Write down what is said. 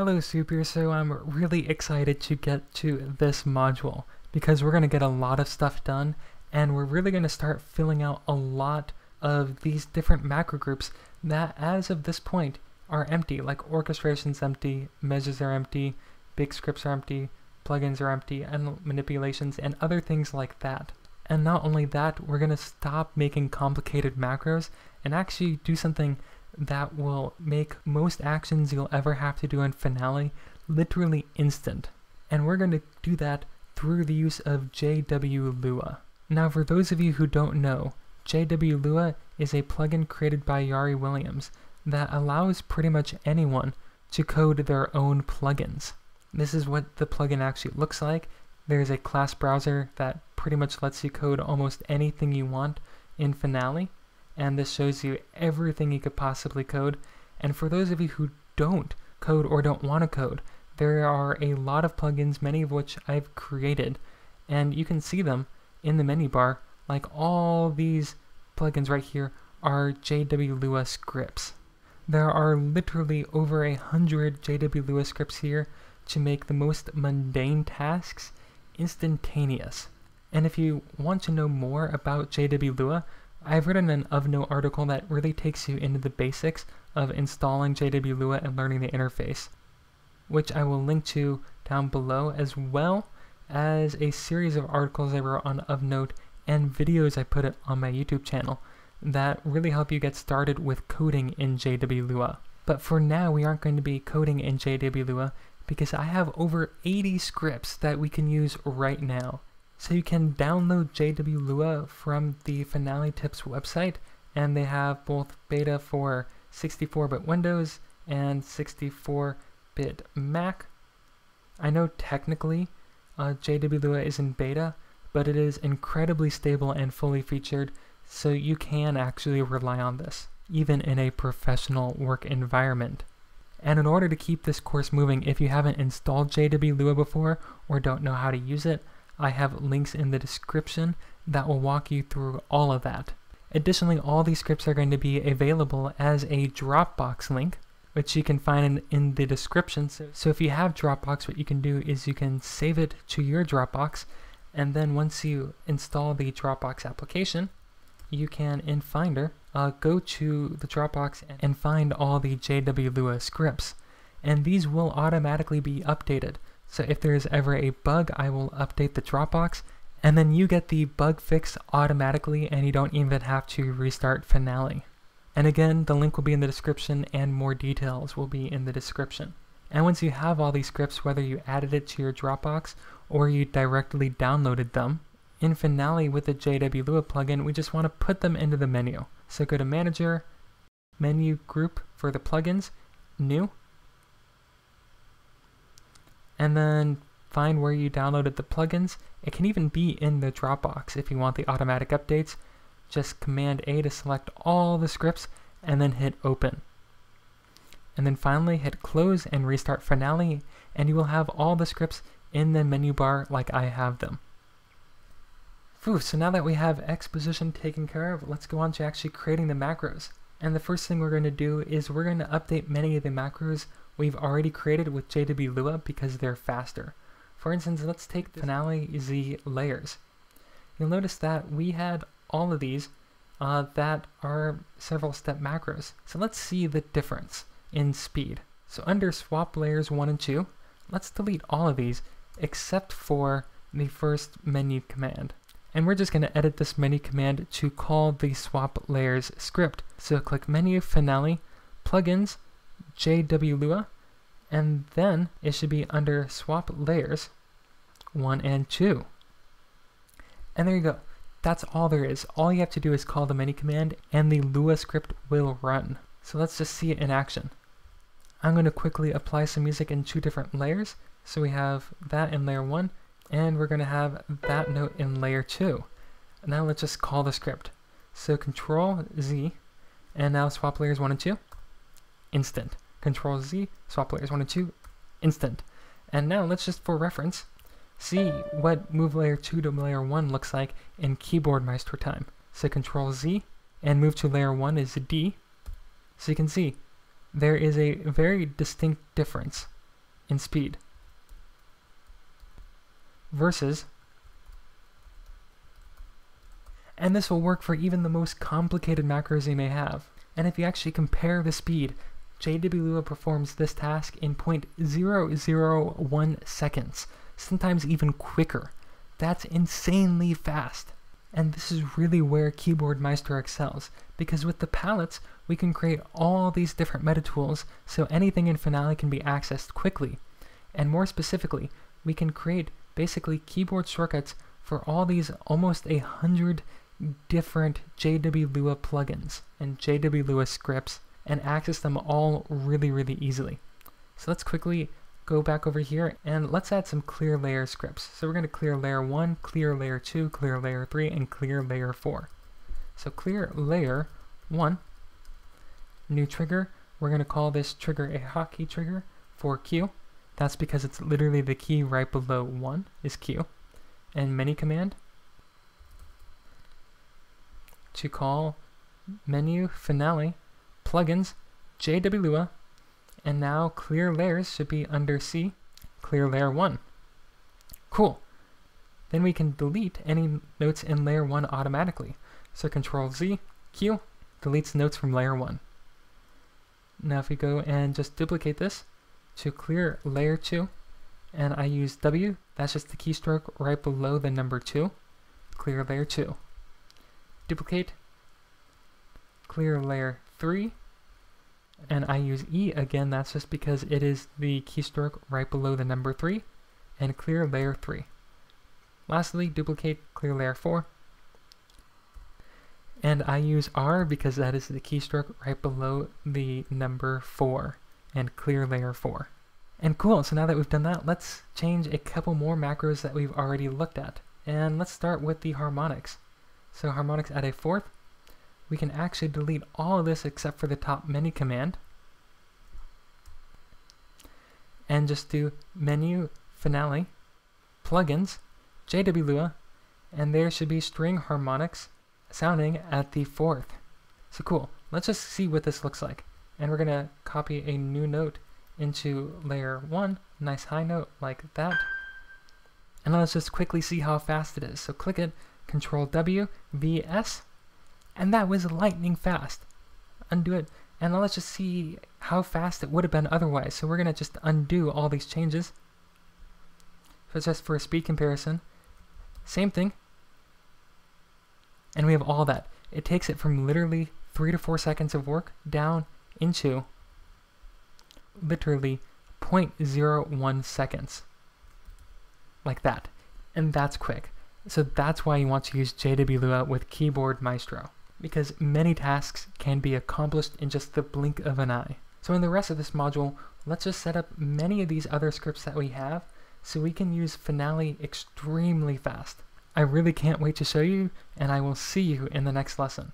Hello Super, so I'm really excited to get to this module because we're going to get a lot of stuff done and we're really going to start filling out a lot of these different macro groups that as of this point are empty, like orchestration's empty, measures are empty, big scripts are empty, plugins are empty, and manipulations and other things like that. And not only that, we're going to stop making complicated macros and actually do something that will make most actions you'll ever have to do in Finale literally instant. And we're going to do that through the use of JW Lua. Now for those of you who don't know, JW Lua is a plugin created by Jari Williamsson that allows pretty much anyone to code their own plugins. This is what the plugin actually looks like. There's a class browser that pretty much lets you code almost anything you want in Finale and this shows you everything you could possibly code. And for those of you who don't code or don't want to code, there are a lot of plugins, many of which I've created, and you can see them in the menu bar. Like all these plugins right here are JW Lua scripts. There are literally over a hundred JW Lua scripts here to make the most mundane tasks instantaneous. And if you want to know more about JW Lua, I've written an of note article that really takes you into the basics of installing JW Lua and learning the interface, which I will link to down below, as well as a series of articles I wrote on of note and videos I put on my YouTube channel that really help you get started with coding in JW Lua. But for now, we aren't going to be coding in JW Lua because I have over 80 scripts that we can use right now. So you can download JW Lua from the Finale Tips website, and they have both beta for 64-bit Windows and 64-bit Mac. I know technically uh, JW Lua is in beta, but it is incredibly stable and fully featured, so you can actually rely on this, even in a professional work environment. And in order to keep this course moving, if you haven't installed JW Lua before or don't know how to use it, I have links in the description that will walk you through all of that. Additionally, all these scripts are going to be available as a Dropbox link, which you can find in, in the description. So, so if you have Dropbox, what you can do is you can save it to your Dropbox, and then once you install the Dropbox application, you can, in Finder, uh, go to the Dropbox and find all the JW Lua scripts. And these will automatically be updated. So if there is ever a bug, I will update the Dropbox, and then you get the bug fix automatically and you don't even have to restart Finale. And again, the link will be in the description and more details will be in the description. And once you have all these scripts, whether you added it to your Dropbox or you directly downloaded them, in Finale with the JW Lua plugin, we just want to put them into the menu. So go to Manager, Menu Group for the plugins, New, and then find where you downloaded the plugins. It can even be in the Dropbox if you want the automatic updates. Just Command A to select all the scripts and then hit Open. And then finally hit Close and restart Finale and you will have all the scripts in the menu bar like I have them. Whew, so now that we have exposition taken care of, let's go on to actually creating the macros. And the first thing we're going to do is we're going to update many of the macros we've already created with JW Lua because they're faster. For instance, let's take the Finale Z layers. You'll notice that we had all of these uh, that are several step macros. So let's see the difference in speed. So under swap layers 1 and 2, let's delete all of these except for the first menu command. And we're just going to edit this menu command to call the swap layers script. So click menu, finale, plugins, JW Lua, and then it should be under swap layers 1 and 2. And there you go. That's all there is. All you have to do is call the menu command and the Lua script will run. So let's just see it in action. I'm going to quickly apply some music in two different layers. So we have that in layer 1 and we're going to have that note in layer 2. Now let's just call the script. So control Z and now swap layers 1 and 2 instant. Control Z, swap layers 1 and 2, instant. And now let's just, for reference, see what move layer 2 to layer 1 looks like in keyboard maestro time. So Control Z and move to layer 1 is D. So you can see there is a very distinct difference in speed versus and this will work for even the most complicated macros you may have. And if you actually compare the speed, JW Lua performs this task in 0.001 seconds, sometimes even quicker. That's insanely fast. And this is really where Keyboard Maestro excels, because with the palettes, we can create all these different meta tools so anything in Finale can be accessed quickly. And more specifically, we can create basically keyboard shortcuts for all these almost a hundred different JW Lua plugins and JW Lua scripts and access them all really, really easily. So let's quickly go back over here and let's add some clear layer scripts. So we're going to clear layer 1, clear layer 2, clear layer 3, and clear layer 4. So clear layer 1, new trigger, we're going to call this trigger a hotkey trigger for Q. That's because it's literally the key right below 1 is Q. And menu command to call menu finale plugins JW Lua and now clear layers should be under C clear layer 1. Cool. Then we can delete any notes in layer 1 automatically. So control Z, Q, deletes notes from layer 1. Now if we go and just duplicate this, to clear layer 2 and I use W, that's just the keystroke right below the number 2, clear layer 2. Duplicate, clear layer 3, and I use E again, that's just because it is the keystroke right below the number 3, and clear layer 3. Lastly, duplicate clear layer 4, and I use R because that is the keystroke right below the number 4 and clear layer 4. And cool, so now that we've done that, let's change a couple more macros that we've already looked at. And let's start with the harmonics. So harmonics at a fourth, we can actually delete all of this except for the top menu command. And just do menu finale, plugins, JW Lua, and there should be string harmonics sounding at the fourth. So cool, let's just see what this looks like and we're going to copy a new note into layer 1, nice high note like that. And let's just quickly see how fast it is. So click it, Control W, VS, and that was lightning fast. Undo it, and now let's just see how fast it would have been otherwise. So we're going to just undo all these changes. So just for a speed comparison, same thing. And we have all that. It takes it from literally three to four seconds of work down into literally 0.01 seconds. Like that. And that's quick. So that's why you want to use JW Lua with Keyboard Maestro, because many tasks can be accomplished in just the blink of an eye. So in the rest of this module, let's just set up many of these other scripts that we have so we can use Finale extremely fast. I really can't wait to show you, and I will see you in the next lesson.